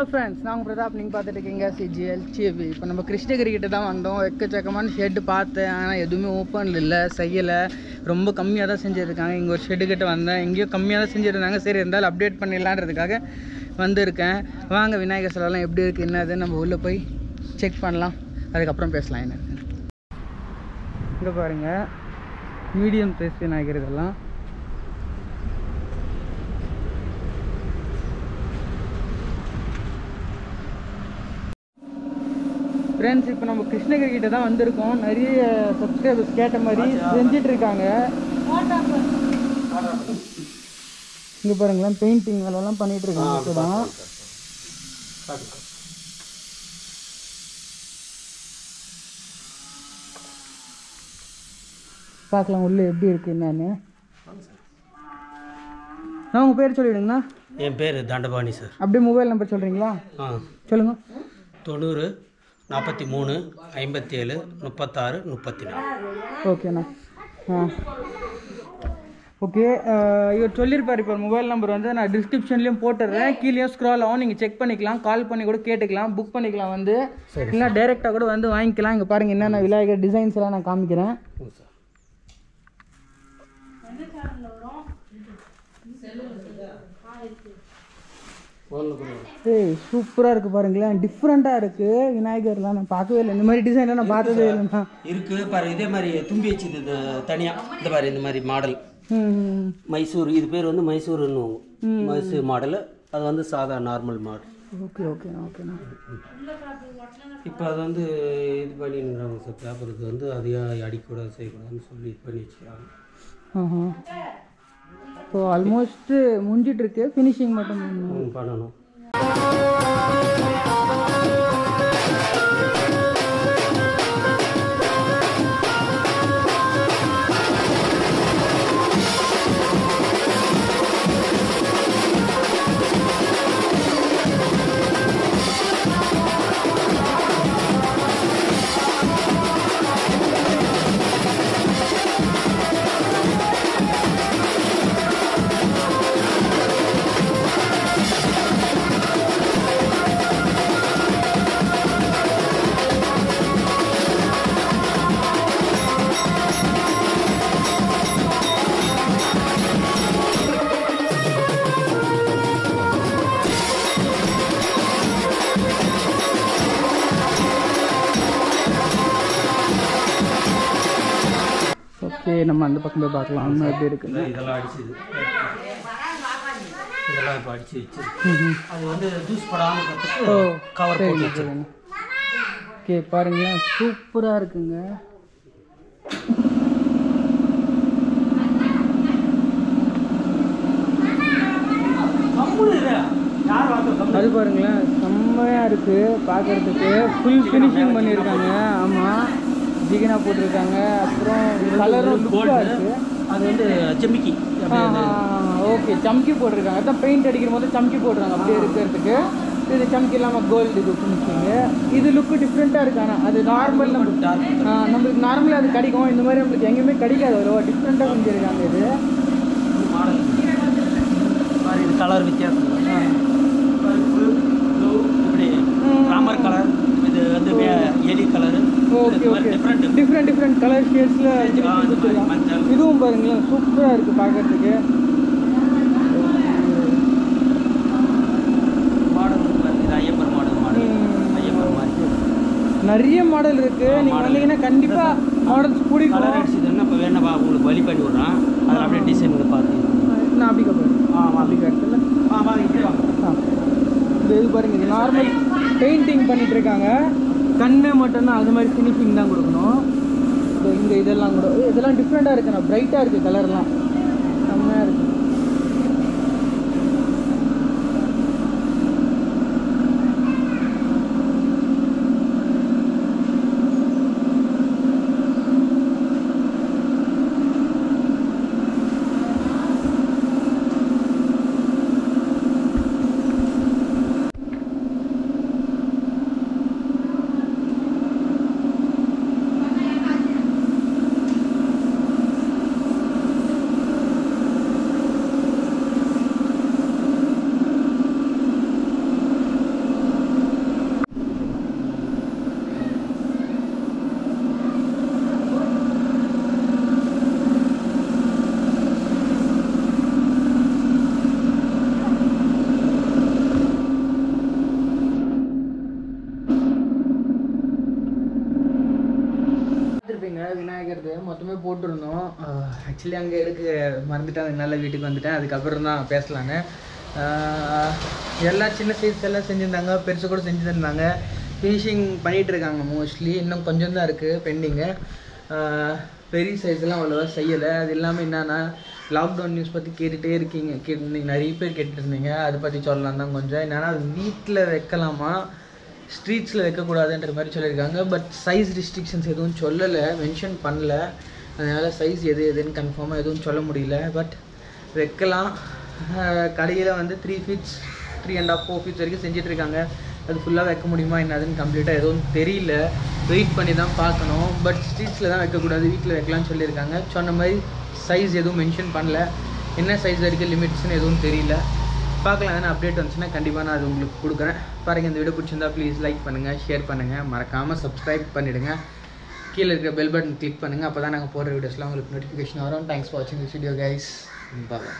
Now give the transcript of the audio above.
Hello friends நான் பிரதாப். நீங்கள் பார்த்துட்டு இருக்கீங்க சிஜிஎல் டிவி இப்போ நம்ம கிருஷ்ணகிரி கிட்ட தான் வந்தோம். எக்கச்சக்கமான ஷெட்டு பார்த்தேன். ஆனால் எதுவுமே ஓப்பன் இல்லை. செய்யலை. ரொம்ப கம்மியாக தான் செஞ்சுருக்காங்க. இங்கே ஒரு ஷெட்டு கிட்ட வந்தேன். எங்கேயோ கம்மியாக தான் செஞ்சுருந்தாங்க. சரி இருந்தாலும் அப்டேட் பண்ணிடலான்றதுக்காக வந்திருக்கேன். வாங்க விநாயகர் சிலைலாம் எப்படி இருக்குது என்னது? நம்ம உள்ளே போய் செக் பண்ணலாம். அதுக்கப்புறம் பேசலாம் என்ன இங்கே பாருங்கள் மீடியம் சைஸ் விநாயகர் இதெல்லாம். ஃப்ரெண்ட்ஸ் இப்போ நம்ம கிருஷ்ணகிரி கிட்ட தான் வந்திருக்கோம். நிறைய சப்ஸ்கிரைபர்ஸ் கேட்ட மாதிரி செஞ்சிட்டு இருக்காங்க இங்கே பாருங்களேன் பெயிண்டிங் வேலைலாம் பண்ணிட்டு இருக்காங்க இப்போ தான் பார்க்கலாம் உள்ள எப்படி இருக்கு என்னன்னு. நான் உங்கள் பேர் சொல்லிவிடுங்கண்ணா என் பேர் தண்டபாணி சார். அப்படியே மொபைல் நம்பர் சொல்கிறீங்களா ஆ. சொல்லுங்க. தொண்ணூறு நாற்பத்தி மூணு ஐம்பத்தேழு முப்பத்தாறு முப்பத்தி நாலு. ஓகேண்ணா ஆ. ஓகே இவர் சொல்லியிருப்பார் இப்போ மொபைல் நம்பர் வந்து நான் டிஸ்கிரிப்ஷன்லேயும் போட்டுடுறேன் கீழேயும் ஸ்க்ரால் ஆகும். நீங்கள் செக் பண்ணிக்கலாம். கால் பண்ணி கூட கேட்டுக்கலாம். புக் பண்ணிக்கலாம் வந்து. இல்லைனா டைரெக்டாக கூட வந்து வாங்கிக்கலாம். இங்கே பாருங்கள் என்னென்ன விநாயகர் டிசைன்ஸ் எல்லாம் நான் காமிக்கிறேன். சார் ஏய் சூப்பராக இருக்குது பாருங்களேன் டிஃப்ரெண்ட்டாக இருக்குது விநாயகர்லாம் நான் பார்க்கவே இல்லை. இந்த மாதிரி டிசைன்லாம் நான் பார்த்ததே இல்லைண்ணா. இருக்கு. பாரு இதே மாதிரி தும்பி வச்சுது தனியாக இந்த பாரு இந்த மாதிரி மாடல் மைசூர் இது பேர் வந்து மைசூர்னு மைசூர் மாடல் அது வந்து சாதா நார்மல் மாடல் ஓகே ஓகேண்ணா ஓகேண்ணா இப்போ அது வந்து இது பண்ணிடுறாங்க சார் பேப்பருக்கு வந்து அதையாக அடிக்கூடாது செய்யக்கூடாதுன்னு சொல்லி இது பண்ணி வச்சுக்கிறாங்க. இப்போ ஆல்மோஸ்ட்டு uh, முடிஞ்சிட்டு இருக்கு ஃபினிஷிங் மட்டும் பண்ணணும். ஓகே நம்ம அந்த பக்கம் போய் பார்க்கலாம். அங்கே எப்படி இருக்குன்னு. இதெல்லாம் அடிச்சுது இதெல்லாம் இப்போ அடிச்சு வச்சு. அது வந்து ஜூஸ் படாமல் கவர் போட்டு சரிங்க வச்சு சரிங்க ஓகே பாருங்களேன் சூப்பராக இருக்குங்க. அது பாருங்களேன் செம்மையாக இருக்குது பார்க்கறதுக்கு ஃபுல் ஃபினிஷிங் பண்ணியிருக்காங்க. ஆமாம் ஜிகினா போட்டிருக்காங்க. அப்புறம் கலரும் லுக்காக இருக்குது அது வந்து செம்மிக்கி ஓகே சம்கி போட்டிருக்காங்க. அதான் பெயிண்ட் அடிக்கிற போது சம்கி போடுறாங்க அப்படியே இருக்கிறதுக்கு. இது சம்கி இல்லாமல் கோல்டு இது ஃபினிஷிங்கு இது லுக்கு டிஃப்ரெண்ட்டாக இருக்கு. ஆனால் அது நார்மல் நம்ம நம்மளுக்கு நார்மலாக அது கிடைக்கும். இந்த மாதிரி நம்மளுக்கு எங்கேயுமே கிடைக்காது. அவ்வளோ டிஃப்ரெண்ட்டாக செஞ்சுருக்காங்க இது. மாடல் இது கலர் வித்தியாசம் ஆ. கருப்பு ப்ளூ இப்படி ராமர் கலர் இது வந்து வே- எலி colour okay okay different different colour மஞ்சள். இதுவும் பாருங்களேன் சூப்பராக இருக்குது பார்க்கறதுக்கு. நிறைய மாடல் இருக்குது நீங்கள் வந்தீங்கன்னா கண்டிப்பாக மாடல்ஸ் கலர் பிடிக்கும். அடிச்சதுன்னா இப்போ வேணா உங்களுக்கு வழி பண்ணி விட்றான். அதில் அப்படியே டிசைன் பார்த்து நான் அப்படி கப்பேன் ஆ அப்படி கட்டல ஆ வாங்க ஆ. இந்த இது பாருங்க இது நார்மல் பெயிண்டிங் பண்ணிட்டு இருக்காங்க. கண்ணு மட்டும்தான் அது மாதிரி ஃபினிஷிங் தான் கொடுக்கணும். இந்த இதெல்லாம் கூட. இதெல்லாம் டிஃப்ரெண்ட்டாக இருக்குண்ணா ப்ரைட்டாக இருக்குது கலர்லாம் போட்டிருந்தோம். ஆக்சுவலி அங்கே எடுக்க மறந்துட்டேன். என்னால் வீட்டுக்கு வந்துட்டேன். அதுக்கப்புறம் தான் பேசலான்னு. எல்லாம் எல்லா சின்ன சைஸ் எல்லாம் செஞ்சுருந்தாங்க. பெருசு கூட செஞ்சுருந்தாங்க. ஃபினிஷிங் பண்ணிகிட்டு இருக்காங்க மோஸ்ட்லி இன்னும் கொஞ்சம் தான் இருக்குது பெண்டிங்கு பெரிய சைஸ்லாம் அவ்வளோவா செய்யலை. அது இல்லாமல் என்னென்னா லாக்டவுன் நியூஸ் பற்றி கேட்டுகிட்டே இருக்கீங்க. கேட்டு நிறைய பேர் கேட்டுருந்தீங்க. அதை பற்றி சொல்லலாம் தான் கொஞ்சம். என்னென்னா அது வீட்டில் வைக்கலாமா? ஸ்ட்ரீட்ஸில் வைக்கக்கூடாதுன்ற மாதிரி சொல்லியிருக்காங்க. பட் சைஸ் ரெஸ்ட்ரிக்ஷன்ஸ் எதுவும் சொல்லலை. மென்ஷன் பண்ணல. அதனால் சைஸ் எது எதுன்னு கன்ஃபார்மாக எதுவும் சொல்ல முடியல. பட் வைக்கலாம். கடையில் வந்து three feets three and half four feets வரைக்கும் செஞ்சிட்ருக்காங்க அது ஃபுல்லாக வைக்க முடியுமா என்னதுன்னு கம்ப்ளீட்டாக எதுவும் தெரியல. வெயிட் பண்ணி தான் பார்க்கணும். பட் ஸ்ட்ரீட்ஸில் தான் வைக்கக்கூடாது. வீட்டில் வைக்கலாம்னு சொல்லியிருக்காங்க. சொன்ன மாதிரி சைஸ் எதுவும் மென்ஷன் பண்ணல. என்ன சைஸ் வரைக்கும் லிமிட்ஸ்னு எதுவும் தெரியல. பார்க்கலாம். எதனா அப்டேட் வந்துச்சுன்னா கண்டிப்பாக நான் அது உங்களுக்கு கொடுக்குறேன். பாருங்கள் இந்த வீடியோ பிடிச்சிருந்தா ப்ளீஸ் லைக் பண்ணுங்கள் ஷேர் பண்ணுங்கள் மறக்காமல் சப்ஸ்கிரைப் பண்ணிவிடுங்க கீழே இருக்க பெல் பட்டன் கிளிக் பண்ணுங்கள் அப்போ தான் நாங்கள் போடுற வீடியோஸ்லாம் உங்களுக்கு நோட்டிஃபிகேஷன் வரும். தேங்க்ஸ் ஃபார் வாட்சிங் திஸ் வீடியோ கைஸ் பாய்